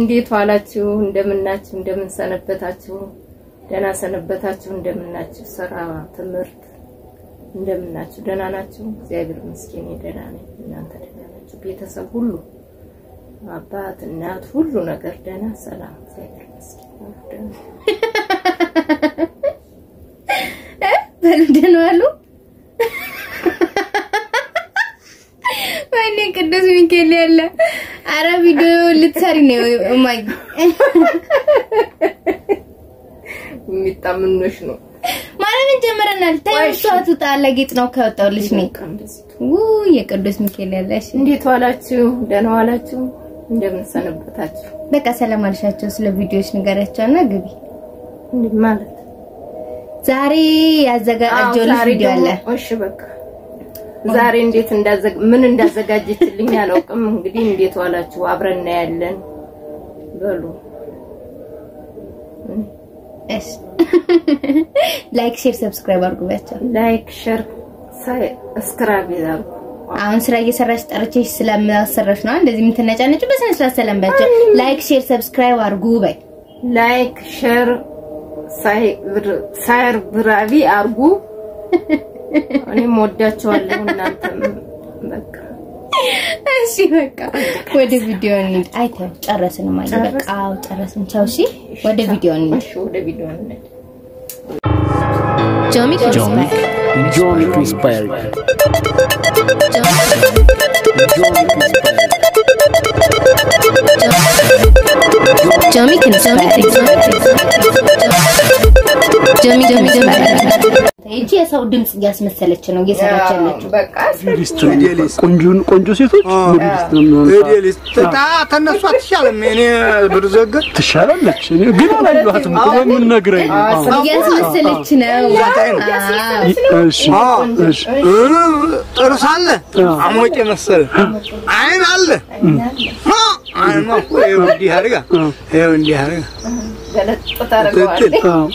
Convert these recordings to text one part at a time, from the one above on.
እንዴት ዋላችሁ? እንደምናችሁ? እንደምን ሰነበታችሁ? ደህና ሰነበታችሁ? እንደምናችሁ? ስራ፣ ትምህርት እንደምናችሁ? ደህና ናችሁ? እግዚአብሔር ይመስገን ደህና ነኝ። እናንተ ደህና ናችሁ? ቤተሰብ ሁሉ አባት፣ እናት፣ ሁሉ ነገር ደህና ሰላም፣ እግዚአብሔር ይመስገን በሉ ደህና ዋሉ። ወይኔ ቅዱስ ሚካኤል ያለ አረ ቪዲዮ ልትሰሪ ነው እማዬ። የሚጣምኖሽ ነው ማርያምን ጀምረናል። ታዩ እሷ ትውጣ ለጌጥ ነው ከወጣሁልሽ እንደዚህ ውይ የቅዱስ ሚካኤል ያለሽ እንዴት ዋላችሁ? ደህና ዋላችሁ? እንደምን ሰነበታችሁ? በቃ ሰላም አልሻቸው። ስለ ቪዲዮዎች ንገሪያቸውና ግቢ። ማለት ዛሬ ያዘጋጀሁልሽ ቪዲዮ አለ። እሺ በቃ ዛሬ እንዴት እንዳዘግ ምን እንዳዘጋጀችልኝ አላውቅም። እንግዲህ እንዴት ዋላችሁ? አብረን እናያለን። በሉ እሺ like፣ share፣ subscribe አድርጉ በያቸው። like፣ share፣ subscribe ያድርጉ። አሁን ስራ እየሰራሽ ጠርቼሽ ስለማሰራሽ ነው እንደዚህ የምትነጫነጭ። በስነ ስርዓት ሰላም በያቸው። like፣ share፣ subscribe አድርጉ በይ። like፣ share፣ ሳይብራቢ አድርጉ። እኔም ወዳቸዋለሁ እናንተም በቃ እሺ በቃ ወደ ቪዲዮ እንሂድ። አይተው ጨረስን ማለት በቃ አዎ ጨረስን። ቻው። እሺ ወደ ቪዲዮ እንሂድ። ወደ ቪዲዮ እንሂድ። ጆሚ Johnny, Johnny Inspired. Johnny Inspired. ጆሚ ጆሚ ጆሚ እጂ የሰው ድምጽ እያስመሰለች ነው እየሰራች ያለችው። በቃ ቆንጆን ቆንጆ ሴቶች ሞዴሊስት ነው የሚሆኑት። ተነሱ አትሻልም። እኔ ብርዘግር ትሻላለች። እኔ ግን አላየኋትም እኮ በምን ነግረኝ እያስመሰለች ነው። አዎ። እሺ። እሺ ጥርስ አለ? አሞጭ መሰለ። አይን አለ? አይኗ እኮ ይኸው እንዲህ አድርጋ ይኸው እንዲህ አድርጋ። ገለጥ ታደርገዋለች።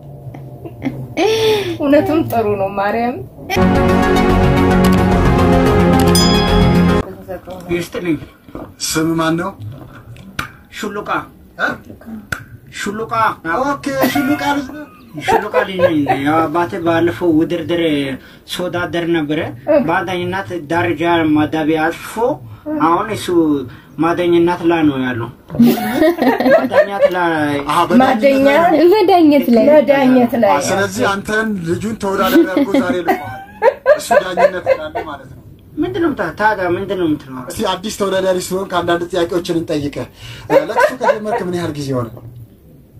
እውነትም ጥሩ ነው። ማርያም ይስጥልኝ። ስም ማን ነው? ሹሉቃ ሹሉቃ ኦኬ ሹሉቃ ልጅ ነው። ሹሉቃ ልጅ ነኝ። ያው አባቴ ባለፈው ውድድር ስወዳደር ነበረ። በአዳኝነት ደረጃ ማዳቢያ አልፎ አሁን እሱ ማዳኝነት ላይ ነው ያለው። ማዳኛት ላይ አሀ በዳኝነት ማደኛ ላይ ነው። መዳኘት ላይ መዳኘት ላይ ስለዚህ አንተን ልጁን ተወዳዳሪ አድርጎ ዛሬ ልኳል። እሱ ዳኝነት ማለት ነው። ምንድን ነው የምታ- ታዲያ ምንድን ነው የምትለው? እስቲ አዲስ ተወዳዳሪ ሲሆን ከአንዳንድ ጥያቄዎችን እንጠይቅህ። እ፣ ለቅሶ ከጀመርክ ምን ያህል ጊዜ ሆነ?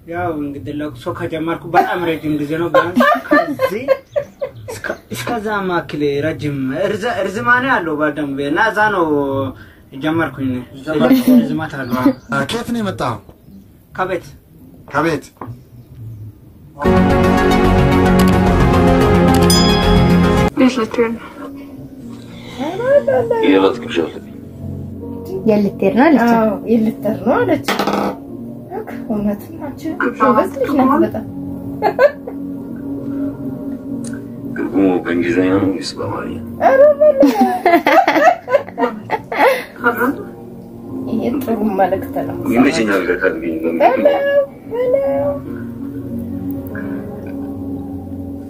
ያው እንግዲህ ለቅሶ ከጀመርኩ በጣም ረጅም ጊዜ ነው። ቢያንስ ከዚህ እስከ- እስከዛ ማክል ረጅም እርዝማኔ አለው በደንብ እና እዛ ነው ጀመርኩኝ። ርዝማት አለው አዎ። አ፣ ከየት ነው የመጣኸው? ከቤት ከቤት የልትሄድ ነው አለች። አዎ ይልተር ነው አለች። እውነትም አንቺ ጎበዝ ልጅ ናት በጣም ትርጉሙ በእንግሊዝኛ ነው ወይስ በአማርኛ? ይሄ ጥሩ መልእክት ነው። ይመቸኛል ጋር ካልገኝ በለው በለው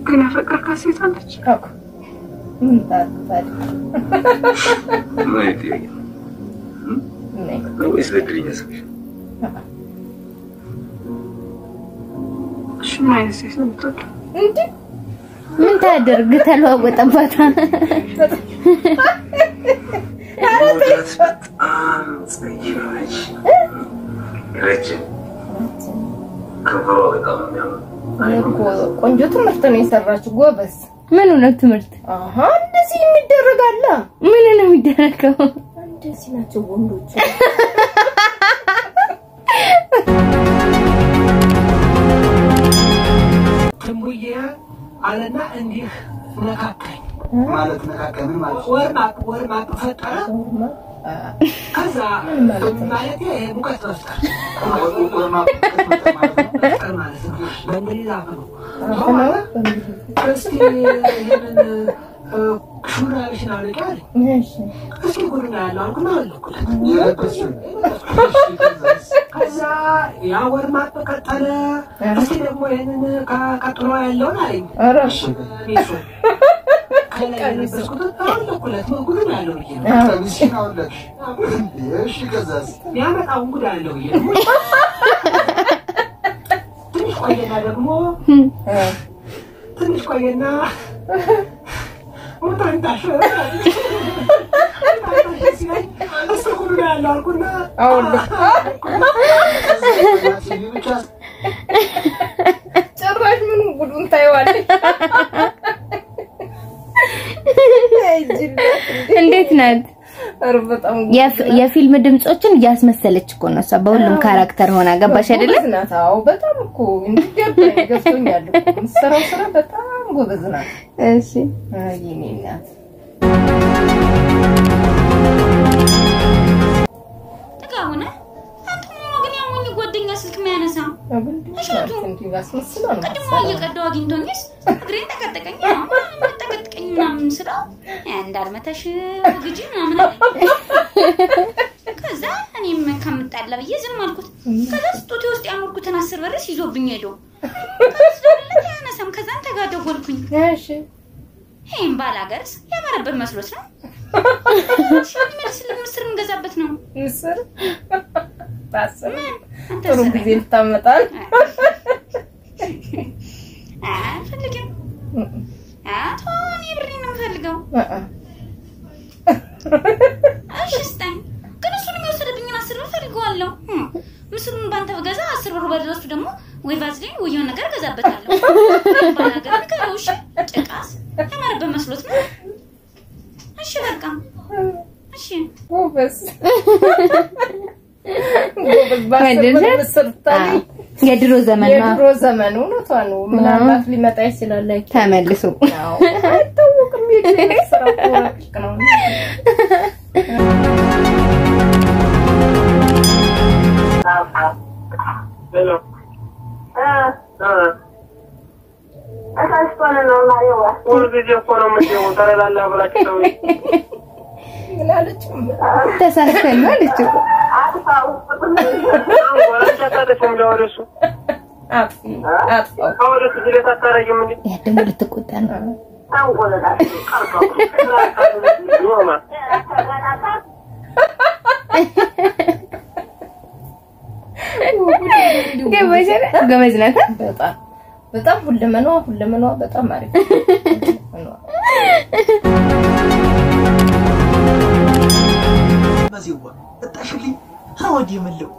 ግን ያፈቀርካት ሴት አለች? እኮ ምን ታድርግ ታዲያ? ምን አይነት ጥያቄ ነው? ነይ። ነው ወይስ ለድልኛ ሰዎች? በጣም የሚያምር እኮ ቆንጆ ትምህርት ነው የሰራችው። ጎበዝ። ምን ነው ትምህርት? አሀ እንደዚህ የሚደረግ አለ። ምን ነው የሚደረገው? እንደዚህ ናቸው ወንዶች። ትንቡዬ አለና እንዲህ ነካካኝ። ማለት ምን ማለት ነው? ወርማቅ ወርማቅ ፈጠረ። ከዛ ማለት ሙቀት መፍጠር ማለት ነው። በእንግሊዝ አፍ ነው። በኋላ እስቲ ይህንን ሹራብሽን አውልቂ አለኝ። እስኪ ጉድ ነው ያለው አልኩና የለበስሽው ከዛ ያ ወርማቅ ቀጠለ። እስኪ ደግሞ ይህንን ቀጥሎ ያለውን አለኝ። የለበስኩትን አወለኩለት። ጉድ አለው ትንሽ ቆየና ደግሞ ትንሽ ቆየና ሙታንታሽ ጭራሽ ምን ጉዱን ጅል እንዴት ናት? የፊልም ድምጾችን እያስመሰለች እኮ ነው እሷ። በሁሉም ካራክተር ሆና ገባሽ አይደለ? በጣም እኮ በጣም ጎበዝ ናት። እሺ አስመስላ ነው የምትሰራው። እየቀዳው አግኝቶኝስ እግሬን ጠቀጠቀኝ። ጠቀጥቀኝ ምናምን ስለው እንዳልመተሽ ግጂ ምናምን ከዛ እኔም ከምጣላ ብዬ ዝም አልኩት። ከዛ ስጦቴ ውስጥ ያኖርኩትን አስር በርስ ይዞብኝ ሄዶ ስደውልለት አያነሳም። ከዛን ተጋ ደወልኩኝ። እሺ ይህም ባላገርስ ያማረበት መስሎት ነው መልስልን ምስር እንገዛበት ነው ምስር ጥሩ ጊዜ ልታመጣል። እሺ ስጠኝ። ግን እሱን የሚወሰድብኝን አስር ብር ፈልገዋለሁ። ምስሉን በአንተ በገዛ አስር ብር በደረሱ ደግሞ ወይ ቫዝሊን ወይ የሆነ ነገር እገዛበታለሁ። ባላገር ጭቃስ ያማረበት መስሎት ነው። እሺ በቃ እሺ ጎበዝ የድሮ ዘመን ነው የድሮ ዘመን እውነቷ ነው። ምናልባት ሊመጣ ይችላል። ላይ ተመልሶ ተሳስተን ነው አለችው። ደግሞ ልትቆጣ ነው።? ጎበዝ ናት። በጣም በጣም ሁለመናዋ ሁለመናዋ በጣም አሪፍ መዚዋ እጣሽልኝ አወድ የምለው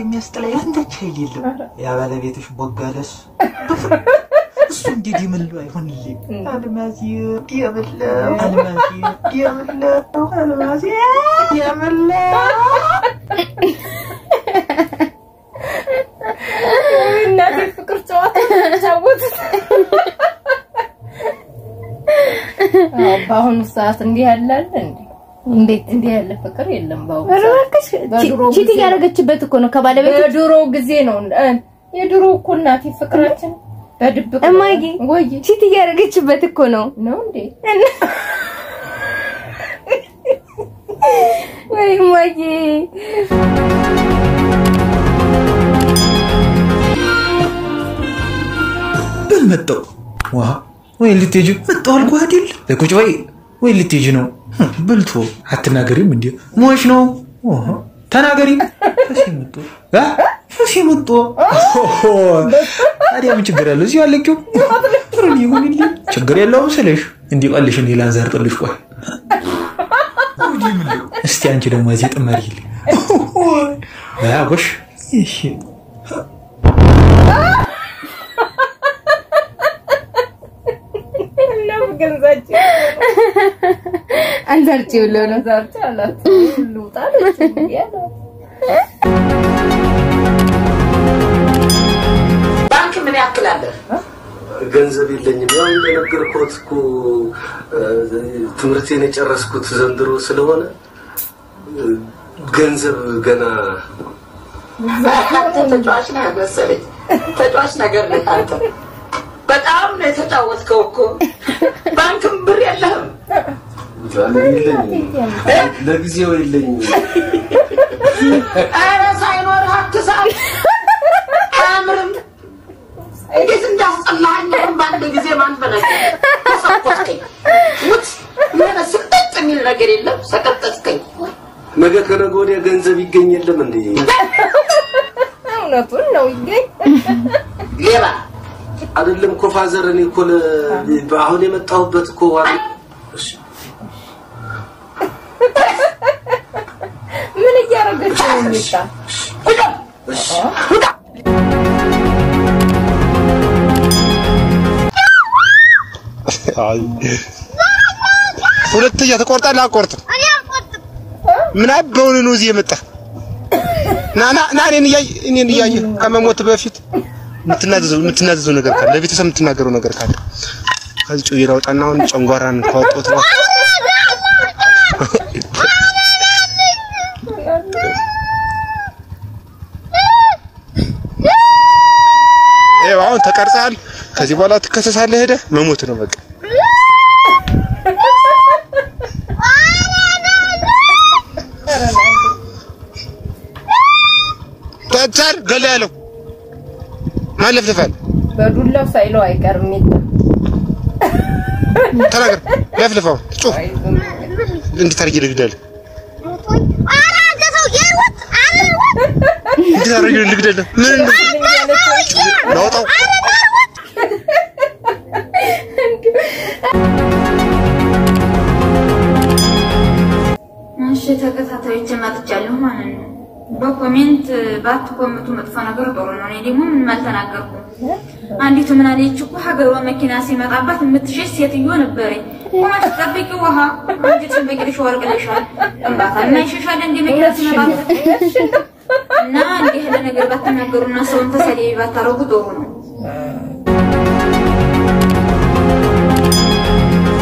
የሚያስጠላ አንዳች ኃይል የለም። ያ ባለቤትሽ ቦጋለስ እሱ እንግዲህ የምለው አይሆንልኝ። አልማዝ የምለው? አልማዝ የምለው? አልማዝ የምለው? እናቴ ፍቅር ጨዋታ በአሁኑ ሰዓት እንዲህ ያለ አለ እንዴ? እንዴት እንዲህ ያለ ፍቅር የለም በአሁኑ ቺት ጊዜ- እያደረገችበት እኮ ነው ከባለቤቱ። በድሮ ጊዜ ነው። እ፣ የድሮ እኮ እናቴ ፍቅራችን በድብቅ እማዬ ወይ ቺት እያደረገችበት እኮ ነው። ነው እንዴ? ወይ እማዬ በል መጣሁ። ዋ ወይ ልትሄጂ መጣሁ አልኩህ አይደል? ቁጭ በይ ወይ ልትሄጂ ነው? በልቶ አትናገሪም እንዴ? ሞሽ ነው? ኦሆ፣ ተናገሪ። ከዚህ መጡ አ ራሴ መጥቶ? ታዲያ ምን ችግር አለው? እዚሁ አለችው ይሁንልኝ፣ ችግር የለውም ስልሽ። እንዲቀልሽ እንዲ ላንዘርጥልሽ። ቆይ። እስቲ አንቺ ደግሞ እዚህ ጥመሪልኝ። ያጎሽ እሺ። አንዛርጭ ብሎ ነው። ዛርቻ አላት። ልውጣ ምን ያክል አለ? ገንዘብ የለኝም። ያው እንደነገርኩት እኮ ትምህርቴን የጨረስኩት ዘንድሮ ስለሆነ ገንዘብ ገና ተጫዋች ነህ መሰለኝ። ተጫዋች ነገር ነህ አንተ። በጣም ነው የተጫወትከው እኮ። ባንክም ብር የለህም። ለጊዜው የለኝም። ኧረ ሳይኖርህ አያምርም። እንዴት እንዳስጠላኸኝ አሁን በአንድ ጊዜ ማን በነገር ተሰኮትከኝ። ሙት የሆነ ስቅጥ የሚል ነገር የለም። ሰቀጠጥከኝ። ነገ ከነገ ወዲያ ገንዘብ ይገኝ የለም እንዴ? እውነቱን ነው ይገኝ ሌባ አይደለም እኮ ፋዘር፣ እኔ እኮ ለ- አሁን የመጣሁበት እኮ ምን እያደረገች ነው ሁለተኛ ትቆርጣለህ? አቆርጥም። ምን አበውን ነው እዚህ የመጣ ና ና ና እኔን እያየህ ከመሞት በፊት የምትናዘዘው የምትናዘዘው ነገር ካለ ለቤተሰብ የምትናገረው ነገር ካለ ከዚህ ጩቤ ላውጣና አሁን ጨንጓራን ካወጣሁት ይኸው አሁን ተቀርጸሃል። ከዚህ በኋላ ትከሰሳለህ። ሄደህ መሞት ነው በቃ። ተቻል ገላ ያለው ማን ለፍልፋል? በዱላው ሳይለው አይቀርም ተናገር። ለፍልፋው ጩህ። እንዴት አድርጌ ልግደል? አድርጌ ልግደል? ምን? እሺ ተከታታዮች መጥቻለሁ ማለት ነው። በኮሜንት ባትኮምቱ መጥፎ ነገር ጥሩ ነው። እኔ ደግሞ ምንም አልተናገርኩም። አንዲቱ ምን አለች እኮ ሀገሯ መኪና ሲመጣባት የምትሸሽ ሴትዮ ነበረኝ። ቆመሽ ጠብቂ ውሃ አንጀትሽን በቂልሽ ወርቅልሻል። ጥንባታ እና ይሸሻል እንደ መኪና ሲመጣባት እና እንዲህ ያለ ነገር ባትናገሩና ሰውን ተሰዳቢ ባታረጉ ጥሩ ነው።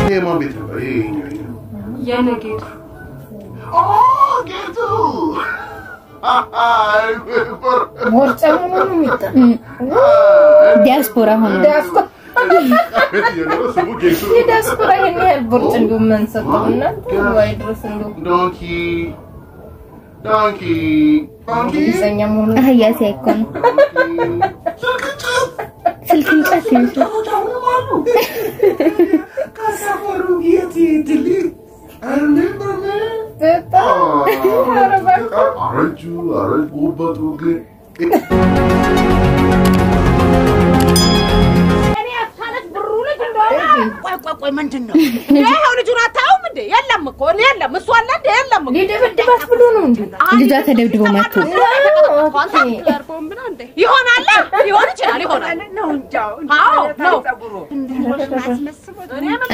ይሄ ማን ቤት ነበር? ይሄ የእኛ ቤት ነው። ያለ ጌጡ ኦ ጌቱ አይ ፍቅር ቦርጫሙ ነው የሚጣ ዲያስፖራ ሆኖ ዲያስፖራ ስሙ ጌቱ የዲያስፖራ ይሄን ያህል ቦርጭ እንዲሁ ምን ሰጠው እናንተ ወይ ድረስ እንዲሁ ዶንኪ ዶንኪ ዶንኪ እንግሊዘኛ መሆኑ አህያ ሲያይኮ ነው ስልክ እንጨት ይመስላል። ከሰፈሩ የት ይድልኝ በጣም እባክህ አረጁ አረጉበቱ ግን ቆይ ቆይ ቆይ ምንድን ነው ይኸው ልጁን እንዴ? የለም እኮ የለም። እሱ አለ እንዴ? የለም እኮ። ሊደበድባት ብሎ ነው እንዴ? ልጇ ተደብድቦ መጥቶ ይሆናል? ሊሆን ይችላል ይሆናል። አዎ ነው።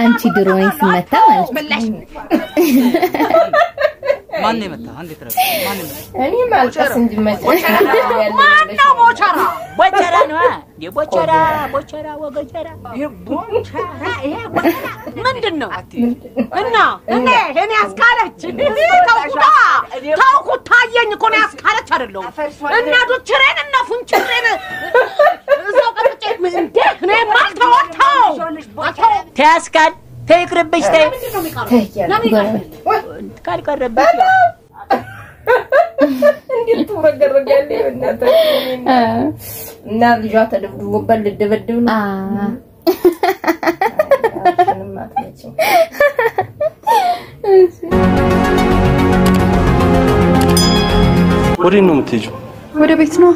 አንቺ ድሮ እኔ ስመታ ማለት ነው። ማን ነው የመታ? አንዴ ትረፍ። ማን ነው የመታ? እኔ ማልቀስ ማነው ቦቸራ ቦቸራ ነው እንዴ ቦቸራ ቦቸራ ወገቸራ ይሄ ቦቸራ ይሄ ቦቸራ ምንድን ነው እና እኔ እኔ ያስካለች ተውኩታ ተውኩት ታየኝ እኮ ነው ያስካለች አይደለሁም። እነ ዱችሬን እነ ፉንችሬን እዛው ቀጥጬ እንዴ? እኔ ማልተወተው ተያስካል ተይቅርብሽ ተይ ካልቀረብሽ እንዴት ትወረገረጋለህ? እና ልጇ ተደብድቦባት ልደበድብ ነው። ወዴት ነው የምትሄጂው? ወደ ቤት ነው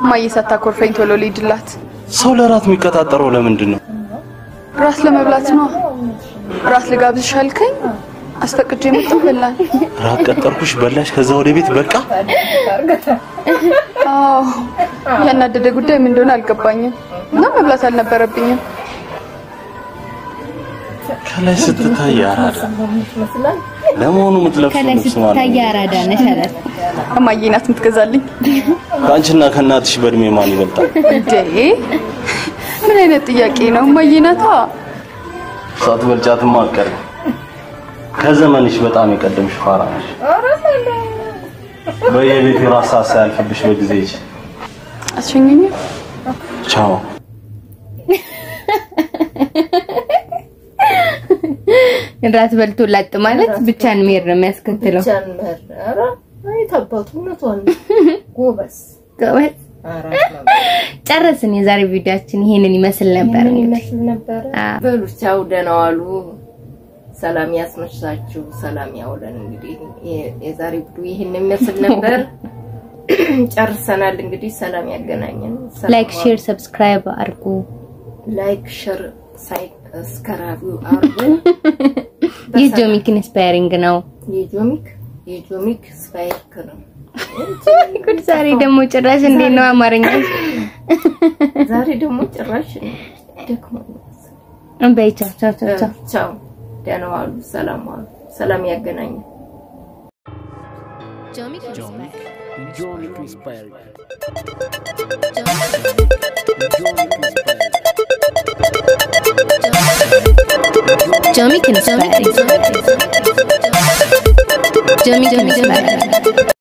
እማዬ ሳታኮርፈኝ ቶሎ ልሂድላት። ሰው ለራት የሚቀጣጠረው ለምንድን ነው? ራት ለመብላት ነው። ራት ልጋብዝሽ አልከኝ፣ አስፈቅጄ መጣሁ በላን። ራት ቀጠርኩሽ፣ በላሽ፣ ከዛ ወደ ቤት በቃ። አዎ ያናደደ ጉዳይ ምን እንደሆነ አልገባኝም እና መብላት አልነበረብኝም። ከላይ ስትታይ አራዳ። ለመሆኑ የምትለብሺው ከላይ ልብስ ማለት ስትታይ ነው? አራዳ ነሽ አላት። እማዬ ናት የምትገዛልኝ። ከአንቺና ከእናትሽ በእድሜ ማን ይበልጣል? እንዴ ምን አይነት ጥያቄ ነው? እማዬ ናታ። ሳትበልጫትማ አትቀሪም። ከዘመንሽ በጣም የቀደምሽ ፋራ ነሽ። በየቤቱ ራስ ሳያልፍብሽ በጊዜ ሂጂ። አትሸኘኝም? ቻው። ራት በልቶ ላጥ ማለት ብቻን መሄድ ነው የሚያስከትለው። ብቻን መሄድ ኧረ አቤት አባቱ እውነቷን ነው። ጎበዝ ጎበዝ። ጨረስን። የዛሬ ቪዲዮአችን ይሄንን ይመስል ነበር። ይህንን እንግዲህ ይመስል ነበረ። በሉ ቻው፣ ደህና ዋሉ። ሰላም ያስመሻችሁ፣ ሰላም ያውለን። እንግዲህ የ- የዛሬ ቪዲዮ ይህን ይመስል ነበር። ጨርሰናል። እንግዲህ ሰላም ያገናኘን። like፣ share፣ subscribe አድርጉ። like share subscribe አርጉ። የጆሚክ Inspiring ነው። የጆሚክ የጆሚክ ስፓይክ ነው። ጉድ! ዛሬ ደግሞ ጭራሽ እንዴት ነው አማርኛ? ዛሬ ደግሞ ጭራሽ ደክሞ በይ ቻው ቻው ቻው ቻው። ቻው፣ ደህና ዋሉ። ሰላም ዋሉ። ሰላም ያገናኘን። ጆሚክ Jomic inspired. ጆሚክ Inspiring ጆሚክ ኢንስፓይሪንግ